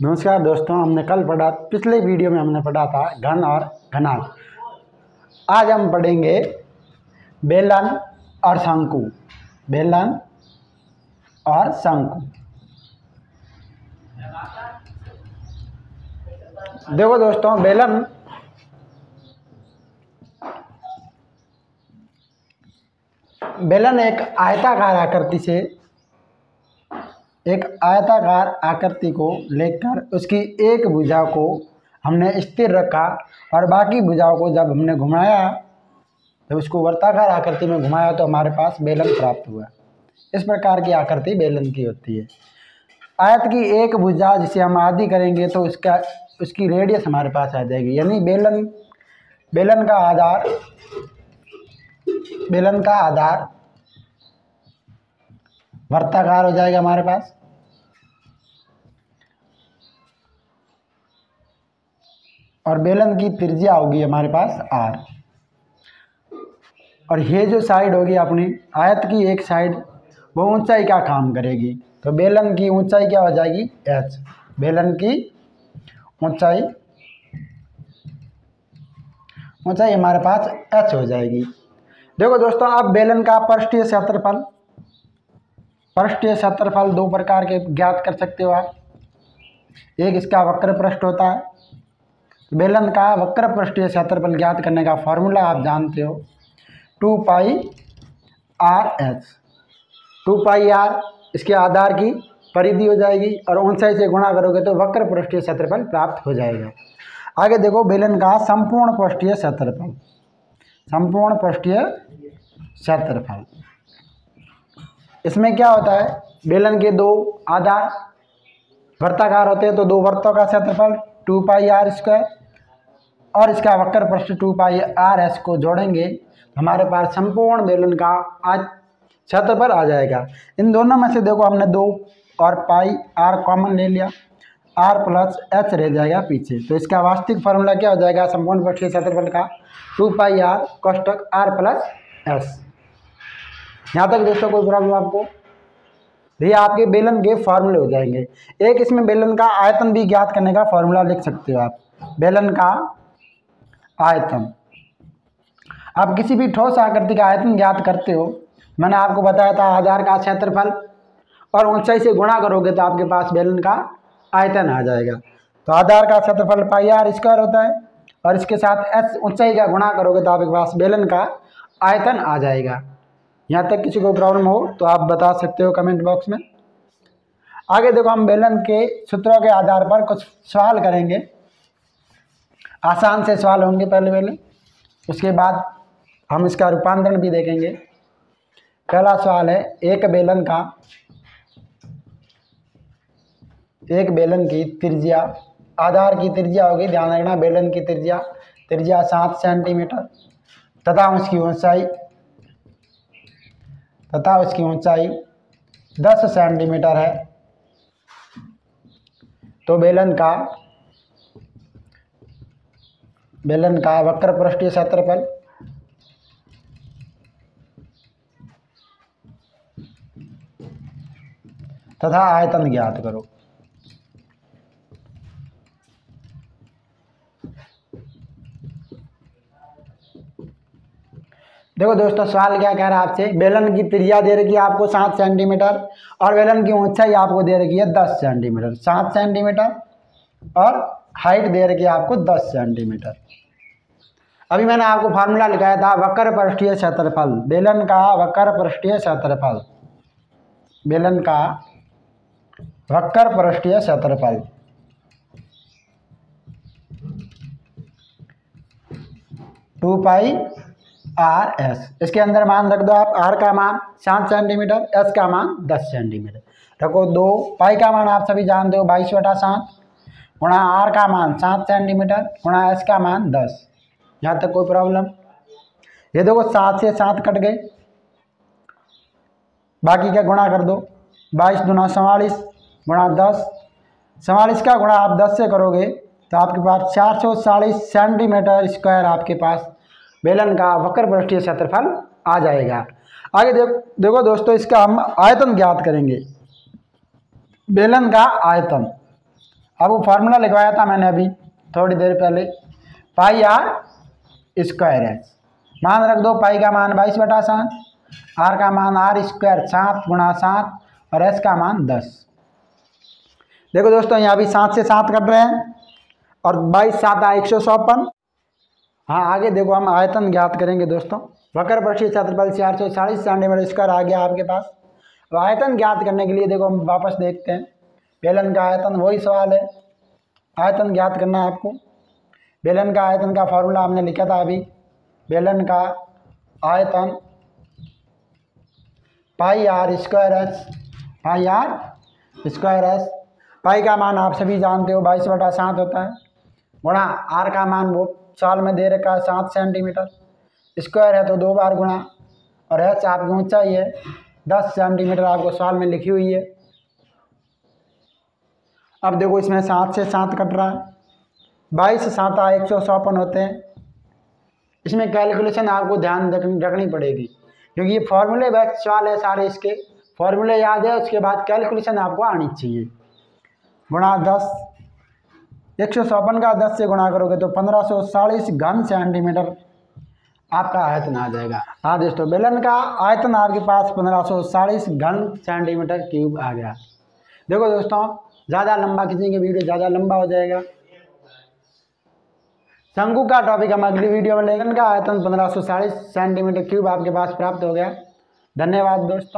नमस्कार दोस्तों, हमने कल पढ़ा, पिछले वीडियो में हमने पढ़ा था घन और घनाक आज हम पढ़ेंगे बेलन और शंकु। बेलन और शंकु। देखो दोस्तों, बेलन बेलन एक आयताकार आकृति से एक आयताकार आकृति को लेकर उसकी एक भुजा को हमने स्थिर रखा और बाकी भुजाओं को जब हमने घुमाया, जब उसको वर्ताकार आकृति में घुमाया तो हमारे पास बेलन प्राप्त हुआ। इस प्रकार की आकृति बेलन की होती है। आयत की एक भुजा जिसे हम आदि करेंगे तो उसका, उसकी रेडियस हमारे पास आ जाएगी। यानी बेलन बेलन का आधार, बेलन का आधार वर्ताकार हो जाएगा हमारे पास। और बेलन की त्रिज्या होगी हमारे पास आर। और ये जो साइड होगी अपनी, आयत की एक साइड वो ऊंचाई का काम करेगी। तो बेलन की ऊंचाई क्या हो जाएगी? एच बेलन की ऊंचाई ऊंचाई हमारे पास एच हो जाएगी। देखो दोस्तों, अब बेलन का पृष्ठीय क्षेत्रफल पृष्ठीय क्षेत्रफल दो प्रकार के ज्ञात कर सकते हो आप। एक इसका वक्र पृष्ठ होता है। बेलन का वक्र पृष्ठीय क्षेत्रफल ज्ञात करने का फॉर्मूला आप जानते हो। Two pi R H. Two pi R इसके आधार की परिधि हो जाएगी और ऊंचाई से गुणा करोगे तो वक्र पृष्ठीय क्षेत्रफल प्राप्त हो जाएगा। आगे देखो बेलन का संपूर्ण पृष्ठीय क्षेत्रफल। संपूर्ण पृष्ठीय क्षेत्रफल। इसमें क्या होता है? बेलन के दो आधार वर्ताकार होते हैं तो दो वर्तों का क्षेत्रफल टू पाई आर स्क्वायर और इसका वक्र पृष्ठ टू पाई आर एस को जोड़ेंगे हमारे पास संपूर्ण बेलन का आज क्षेत्रफल आ जाएगा। इन दोनों में से देखो, हमने दो और पाई आर कॉमन ले लिया। आर प्लस एच रह जाएगा पीछे। तो इसका वास्तविक फार्मूला क्या हो जाएगा? संपूर्ण पृष्ठीय क्षेत्रफल का टू पाई आर कोष्टक आर प्लस एस। यहाँ तक दोस्तों कोई प्रॉब्लम आपको? ये आपके बेलन के फार्मूले हो जाएँगे। एक इसमें बेलन का आयतन भी ज्ञात करने का फार्मूला लिख सकते हो आप। बेलन का आयतन। आप किसी भी ठोस आकृति का आयतन ज्ञात करते हो। मैंने आपको बताया था आधार का क्षेत्रफल। और ऊंचाई से गुणा करोगे तो आपके पास बेलन का आयतन आ जाएगा। तो आधार का क्षेत्रफल पाई आर स्क्वायर होता है। और इसके साथ एस ऊंचाई का गुणा करोगे तो आपके पास बेलन का आयतन आ जाएगा। यहाँ तक किसी को प्रॉब्लम हो तो आप बता सकते हो कमेंट बॉक्स में। आगे देखो, हम बेलन के सूत्रों के आधार पर कुछ सवाल करेंगे। आसान से सवाल होंगे पहले पहले उसके बाद हम इसका रूपांतरण भी देखेंगे। पहला सवाल है, एक बेलन का, एक बेलन की त्रिज्या, आधार की त्रिज्या होगी, ध्यान रखना, बेलन की त्रिज्या त्रिज्या सात सेंटीमीटर, तथा उसकी ऊंचाई तथा उसकी ऊंचाई दस सेंटीमीटर है। तो बेलन का बेलन का वक्र पृष्ठीय क्षेत्रफल तथा आयतन ज्ञात करो। देखो दोस्तों, सवाल क्या कह रहा है आपसे? बेलन की त्रिज्या दे रखी है आपको सात सेंटीमीटर और बेलन की ऊंचाई आपको दे रखी है दस सेंटीमीटर सात सेंटीमीटर और हाइट दे रखी है आपको दस सेंटीमीटर अभी मैंने आपको फार्मूला लिखाया था, वक्र पृष्ठीय क्षेत्रफल। बेलन का वक्र पृष्ठीय क्षेत्रफल। बेलन का वक्र पृष्ठीय क्षेत्रफल। टू पाई आर एस इसके अंदर मान रख दो आप आर का मान सात सेंटीमीटर एस का मान दस सेंटीमीटर रखो दो, पाई का मान आप सभी जानते हो बाईस बटा सात. गुणा आर का मान सात सेंटीमीटर गुणा एस का मान दस. यहाँ तक कोई प्रॉब्लम ये देखो सात से सात कट गए. बाकी का गुणा कर दो. बाईस दुना चवालीस, गुणा दस. चवालीस का गुणा आप दस से करोगे तो आपके पास चार सौ चालीस सेंटीमीटर स्क्वायर आपके पास बेलन का वक्र पृष्ठीय क्षेत्रफल आ जाएगा। आगे देख, देखो दोस्तों, इसका हम आयतन ज्ञात करेंगे। बेलन का आयतन। अब वो फार्मूला लिखवाया था मैंने अभी, थोड़ी देर पहले। पाई आर स्क्वायर एच मान रख दो, पाई का मान बाईस बटा सात, आर का मान आर स्क्वायर सात गुणा सात, और एस का मान दस। देखो दोस्तों, यहाँ भी सात से सात कर रहे हैं, और बाईस सात आए एक सौ चौपन। हाँ आगे देखो, हम आयतन ज्ञात करेंगे दोस्तों। वक्र पक्षी क्षेत्रफल चार सौ चालीस सेंटीमीटर स्क्वायर आ गया आपके पास। अब आयतन ज्ञात करने के लिए देखो, हम वापस देखते हैं। बेलन का आयतन वही सवाल है। आयतन ज्ञात करना है आपको। बेलन का आयतन का फॉर्मूला हमने लिखा था अभी। बेलन का आयतन pi R square S pi R square S pi का मान आप सभी जानते हो, बाईस बटा सात होता है। गुणा आर का मान वो साल में दे रखा है सात सेंटीमीटर। स्क्वायर है तो दो बार गुणा। और एच आपकी ऊंचाई है, दस सेंटीमीटर आपको साल में लिखी हुई है। अब देखो इसमें सात से सात कट रहा है। बाईस सात आ एक सौ चौपन होते हैं। इसमें कैलकुलेशन आपको ध्यान रखनी पड़ेगी। क्योंकि ये फॉर्मूले बैक सवाल है सारे इसके। फॉर्मूले याद है, उसके बाद कैलकुलेशन आपको आनी चाहिए। गुणा दस। एक सौ चौपन का दस से गुणा करोगे तो पंद्रह सौ घन सेंटीमीटर आपका आयतन आ जाएगा। हाँ दोस्तों, बेलन का आयतन आपके पास पंद्रह सौ चालीस घन सेंटीमीटर क्यूब आ गया। देखो दोस्तों, ज़्यादा लंबा खींचेंगे वीडियो ज़्यादा लंबा हो जाएगा। शंकु का टॉपिक हम अगली वीडियो में लेंगे। का आयतन पंद्रह सौ सेंटीमीटर क्यूब आपके पास प्राप्त हो गया। धन्यवाद दोस्तों।